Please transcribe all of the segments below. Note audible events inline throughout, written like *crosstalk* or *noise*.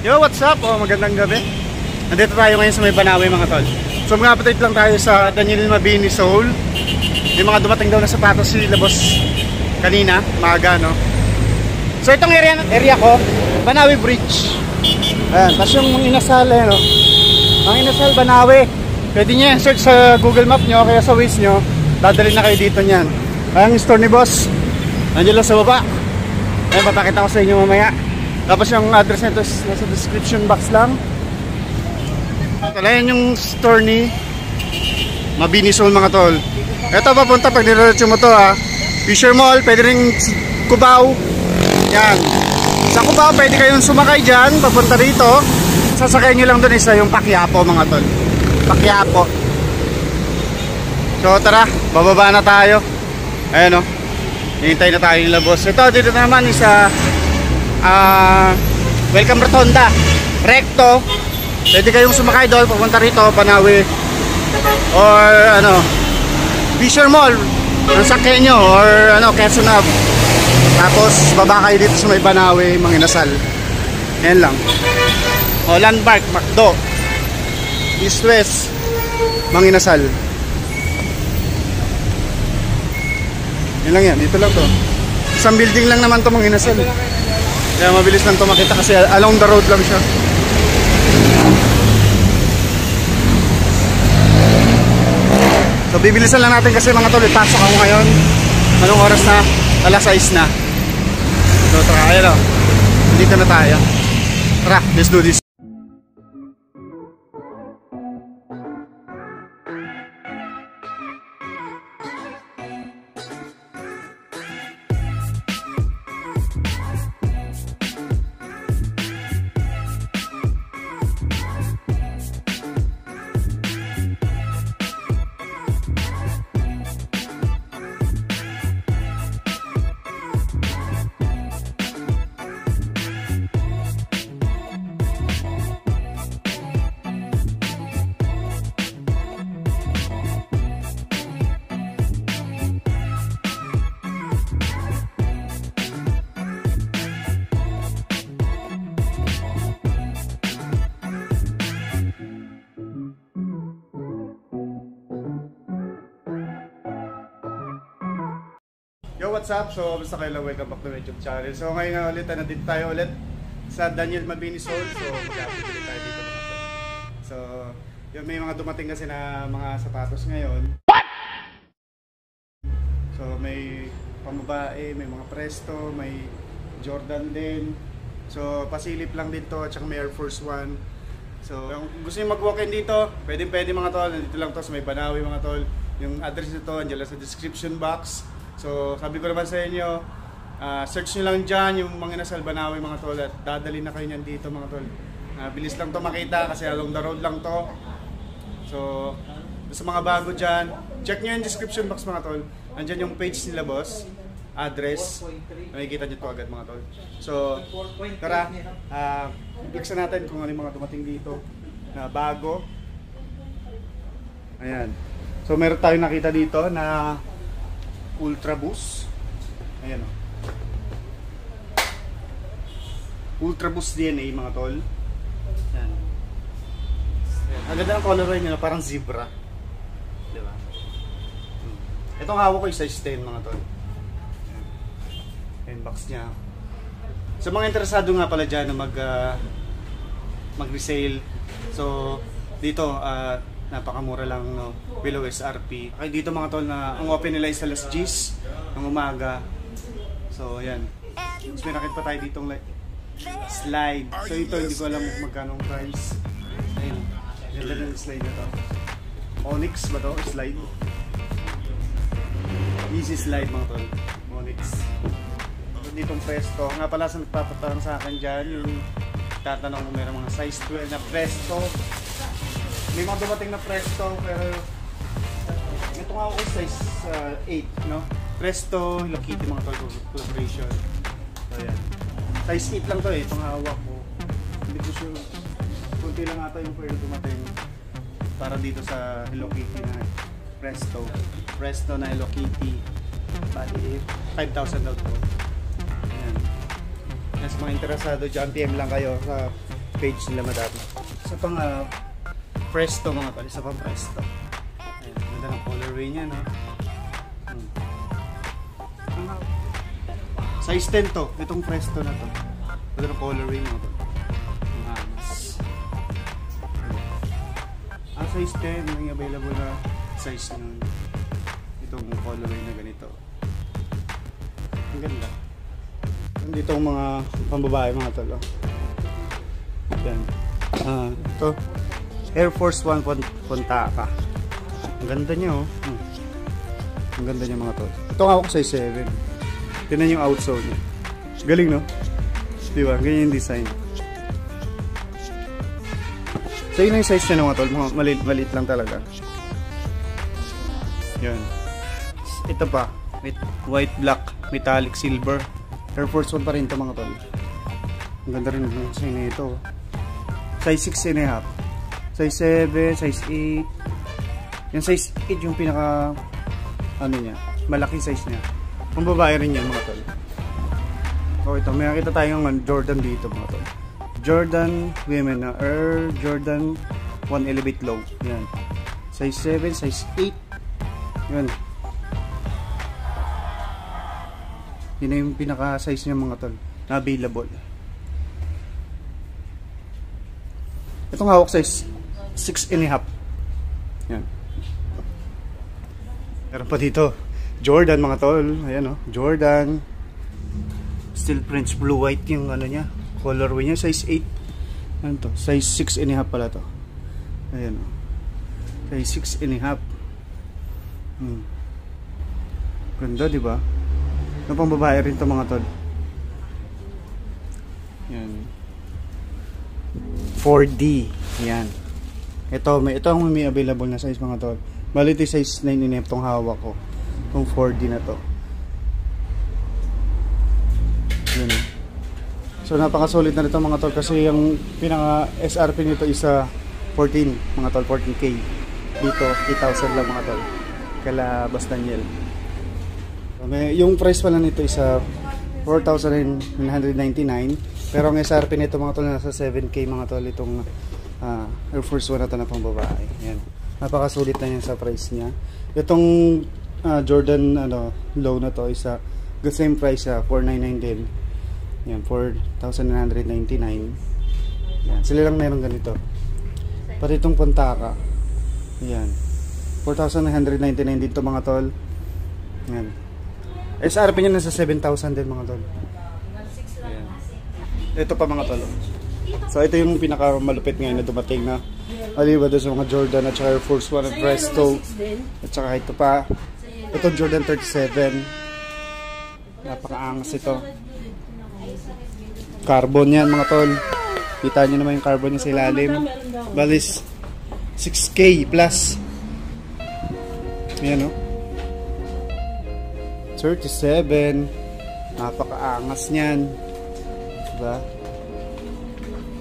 Yo, what's up? Oh, magandang gabi. Nandito tayo ngayon sa may Banawe mga tol. So mga update lang tayo sa Daniel Mabini Soul. Yung mga dumating daw na sapatos si Labos kanina, maaga no. So itong area, area ko, Banawe Bridge. Ayan, tapos yung inasal eh, no. Ang inasal Banawe. Pwede nyo yan search sa Google Map nyo, kaya sa Waze nyo, dadalhin na kayo dito niyan. Ang store ni boss, nandiyan lang sa baba. Ayan, papakita ko sa inyo mamaya. Tapos yung address nito nasa description box lang. Kalayan yung store ni Mabini Soul mga tol. Ito papunta pag nirecho mo to ha. Fisher Mall, pwede rin Cubao. Yan. Sa Cubao, pwede kayong sumakay dyan, papunta rito. Sasakay nyo lang dun isa yung Pakyapo mga tol. Pakyapo. So tara, bababa na tayo. Ayan o. Hintay na tayo yung labos. Ito, dito naman isa uh, welcome rotonda. Recto pwede kayong sumakay doon pupunta rito Panawi or ano Fisher Mall ang sakay nyo or ano Quezon tapos baba kayo dito sa may Banawi Manginasal yan lang. O Landmark Macdo. East West Manginasal yan lang yan. Dito lang to. Isang building lang naman to Manginasal kaya mabilis lang ito makita kasi along the road lang siya. So bibilisan lang natin kasi mga tol, pasok ako ngayon. Anong oras na? Alas 6 na. So tara, ayun o. Dito na tayo. Tara, let's do this. Yo, what's up? So, basta kayo lang, welcome back to my YouTube channel. So, ngayon nga ulit, nandito tayo ulit sa Daniel Mabini Soul. So, mag-update ulit tayo dito mga tol. So, yun, may mga dumating kasi na mga sapatos ngayon. What? So, may pambabae, may mga Presto, may Jordan din. So, pasilip lang dito, at saka may Air Force One. So, kung gusto nyo mag-walk-in dito, pwede pwede mga tol. Nandito lang to sa may Banawi mga tol. Yung address nito, andyan lang sa description box. So, sabi ko naman sa inyo, uh, search nyo lang dyan yung mga nasa Albanawi mga tol at dadali na kayo nyan dito mga tol. Uh, bilis lang to makita kasi along the road lang to. So, sa mga bago dyan, check nyo yung description box mga tol. Andyan yung page nila boss, address, makikita nyo to agad mga tol. So, tara, uh, buksan natin kung ano yung mga dumating dito na bago. Ayan. So, meron tayong nakita dito na Ultra Boost. Ayan o. Ultra Boost DNA mga tol. Ayan. Ang ganda ng colorway niya, parang zebra. Di ba? Hmm. Itong hawak ko yung size 10 mga tol. Ayan. Box niya. Sa mga interesado nga pala dyan na mag uh, mag-resale. So, dito, uh, napakamura lang no? Below SRP ay dito mga tol na ang open nila is alas 10 ng umaga. So yan tapos may nakit pa tayo ditong slide. So ito hindi ko alam magkano ang price. Ayun ganda ng slide na to. Onyx ba to? slide? Easy slide mga tol. Onyx. So, ditong presto nga pala sa nagpapatanong sa akin dyan yung tatanong kung meron mga size 12 na presto may mga dumating na Presto pero ito nga ako size uh, 8 no? Presto Hello Kitty mga tol collaboration. So yan size 8 lang to eh itong hawak ko. Hindi ko sure. Kunti lang ata yung pwede dumating para dito sa Hello Kitty na Presto. Presto na Hello Kitty. Bali 5,000 daw to. Yan Yes, mga interesado dyan, PM lang kayo sa page nila madami. Isa pang uh, Presto mga tol. Isa pang Presto. Ayan, ganda ng colorway niya, no? Hmm. Size 10 to. Itong Presto na to. Ganda ng colorway. Ang angas. Ah, size 10. Yung available na size ng itong colorway na ganito. Ang ganda. Dito ang mga pambabae mga tol. Oh. Yan. Ah, ito. Air Force One pun punta ka. Ang ganda niya oh. Hmm. Ang ganda niya mga tol. Ito nga ako size 7. Tingnan yung outsole niya. Galing no? Di ba? Ganyan yung design. So yun ang size niya mga tol. Maliit, maliit lang talaga. Yan. Ito pa. White, black, metallic, silver. Air Force One pa rin ito mga tol. Ang ganda rin ng design na ito. Size 6 and a half. Size 7, size 8. Yung size 8 yung pinaka ano niya, malaki size niya. Ang babae rin yan mga tol. So ito, may nakita tayong Jordan dito mga tol. Jordan women na Air Jordan 1 Elevate Low. Yan. Size 7, size 8. Yan. Yun yung pinaka size niya mga tol na available. Itong hawak size 6 and a half. Yan. Meron pa dito. Jordan mga tol. Ayan o. Oh. Jordan. Steel Prince Blue White yung ano niya. Colorway niya. Size 8. Ano to? Size 6 and a half pala to. Ayan o. Oh. Size 6 and a half. Hmm. Ganda di ba? Ano pang babae rin to mga tol. Yan. 4D. Yan. Ito, may, ito ang may available na size mga tol. Bali ito size 9 and tong hawak ko. Itong 4D na to. Yan. So napakasulit na nito mga tol kasi yung pinaka SRP nito isa 14 mga tol, 14k. Dito 8,000 lang mga tol. Kala Bas Daniel. May, yung price pala nito isa 4,999 pero ang SRP nito mga tol nasa 7k mga tol itong uh, Air Force 1 na to na pang babae. Yan. Napakasulit na yan sa price niya. Itong uh, Jordan ano low na to isa the same price uh, 499 din. Yan 4,999. Yan. Sila lang meron ganito. Pati itong Pantaka. Yan. 4,999 dito mga tol. Yan. SRP niya nasa 7,000 din mga tol. Ito pa mga tolo. So ito yung pinaka malupit ngayon na dumating na aliwa doon sa mga Jordan at saka Air Force 1 at Presto. At saka ito pa. Ito Jordan 37. Napakaangas ito. Carbon yan mga tol. Kita nyo naman yung carbon niya sa ilalim. Balis 6K plus. Ayan o. Oh. 37. Napakaangas niyan. Diba?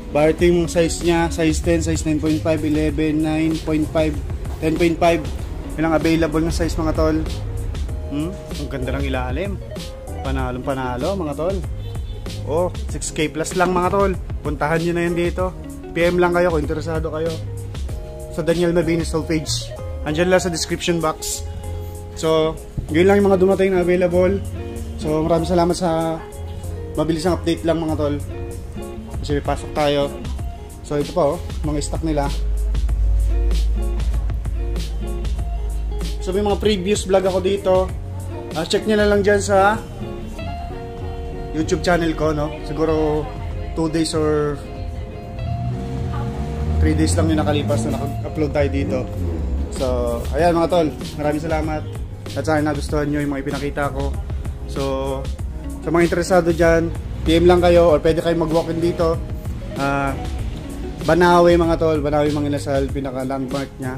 Ito yung size niya, size 10, size 9.5, 11, 9.5, 10.5. Ilang available na size mga tol. Hmm? Ang ganda ng ilalim. Panalong panalo mga tol. Oh, 6k plus lang mga tol. Puntahan nyo na yan dito. PM lang kayo kung interesado kayo. Sa Daniel Mabini page. Andiyan lang sa description box. So, yun lang yung mga dumating na available. So, maraming salamat sa mabilis ang update lang mga tol kasi may pasok tayo. So ito pa oh mga stock nila. So may mga previous vlog ako dito. Uh, check nyo na lang dyan sa youtube channel ko no? Siguro 2 days or 3 days lang yung nakalipas na naka-upload tayo dito. So ayan mga tol. Maraming salamat. At sana nagustuhan nyo yung mga ipinakita ko. So sa mga interesado dyan, PM lang kayo or pwede kayo mag-walk-in dito. Uh, Banawe mga tol, Banawe mga Inasal, pinaka landmark niya.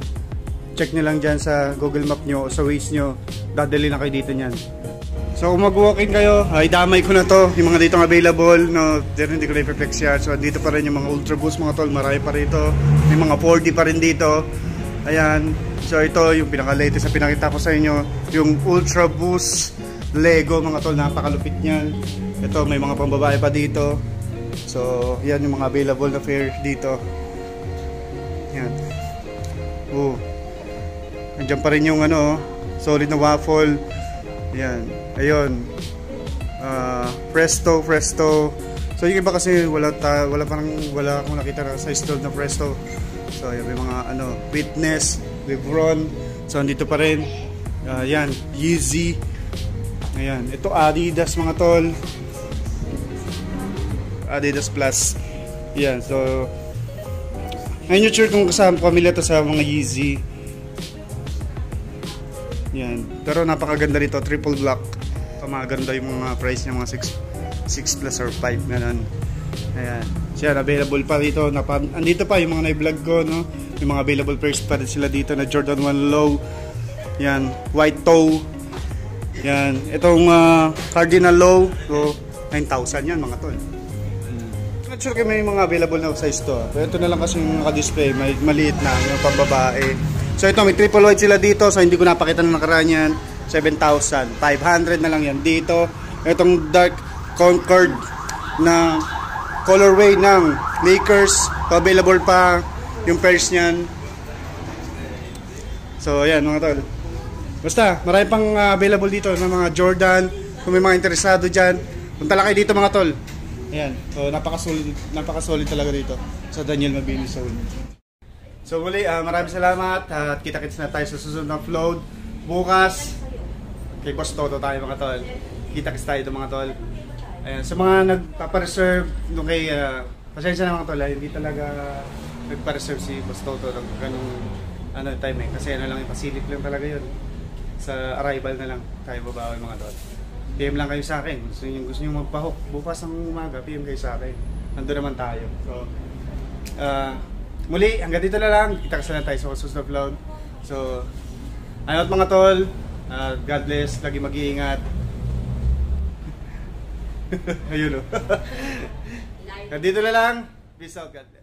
Check nyo lang dyan sa Google Map nyo o sa Waze nyo. Dadali na kayo dito niyan. So kung mag-walk-in kayo, ay damay ko na to. Yung mga dito available, no, dito hindi ko na i-flex yan. So dito pa rin yung mga Ultra Boost mga tol, marami pa rito. May mga 4D pa rin dito. Ayan. So ito yung pinaka-latest na pinakita ko sa inyo. Yung Ultra Boost Lego mga tol, napakalupit niyan. Ito may mga pambabae pa dito. So, yan yung mga available na fare dito. Yan. Oh. Nandiyan pa rin yung ano, solid na waffle. Yan. Ayun. Ah, presto, presto. So yung iba kasi wala ta, wala parang wala akong nakita na sa stall na presto. So yung may mga ano, witness, Lebron. So andito pa rin. Ah, yan, Yeezy. Ayan, ito Adidas mga tol. Adidas Plus. Yan, so ngayon yung sure kung kasama pamilya to sa mga Yeezy. Yan. Pero napakaganda nito, triple block. So, maganda yung mga price niya, mga 6 6 plus or 5 ganun. Ayan. Siya, available pa dito. Napa, andito pa yung mga na-vlog ko, no? Yung mga available pairs pa rin sila dito na Jordan 1 Low. Yan. White toe. Yan. Itong uh, Cardinal Low. So, 9,000 yan mga tol. Sure kung may mga available na to. ah. Pero ito na lang kasi yung naka-display, may maliit na, yung pambabae. So ito, may triple white sila dito, so hindi ko napakita na nakaraan yan. 7,000. 500 na lang yan dito. Itong dark Concord na colorway ng Lakers. So, available pa yung pairs niyan. So ayan mga tol. Basta, marami pang ah, available dito ng mga Jordan. Kung may mga interesado dyan, punta lang kayo dito mga tol. Ayan. So, napaka-solid, napaka-solid talaga dito sa Daniel Mabini Zone. So, muli, ah, maraming salamat at kita-kits na tayo sa susunod na upload. Bukas, kay Boss Toto tayo mga tol. Kita-kits tayo ito mga tol. Ayan, sa mga nagpapareserve nung kay, ah, pasensya na mga tol, ah, hindi talaga nagpa-reserve si Boss Toto ng ganung ano, time eh. Kasi ano lang, pasilip lang talaga yun. Sa arrival na lang tayo babawi mga tol. PM lang kayo sa akin. Gusto niyo gusto niyo magpa-hook bukas ng umaga, PM kayo sa akin. Nandun naman tayo. So, ah, muli, hanggang dito na lang. Kita kasi na tayo sa susunod na vlog. So, ano mga tol, ah, God bless, lagi mag-iingat. *laughs* Ayun o. *laughs* hanggang dito na lang. Peace out, God bless.